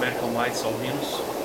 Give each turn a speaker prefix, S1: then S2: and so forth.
S1: American Whites Albinos.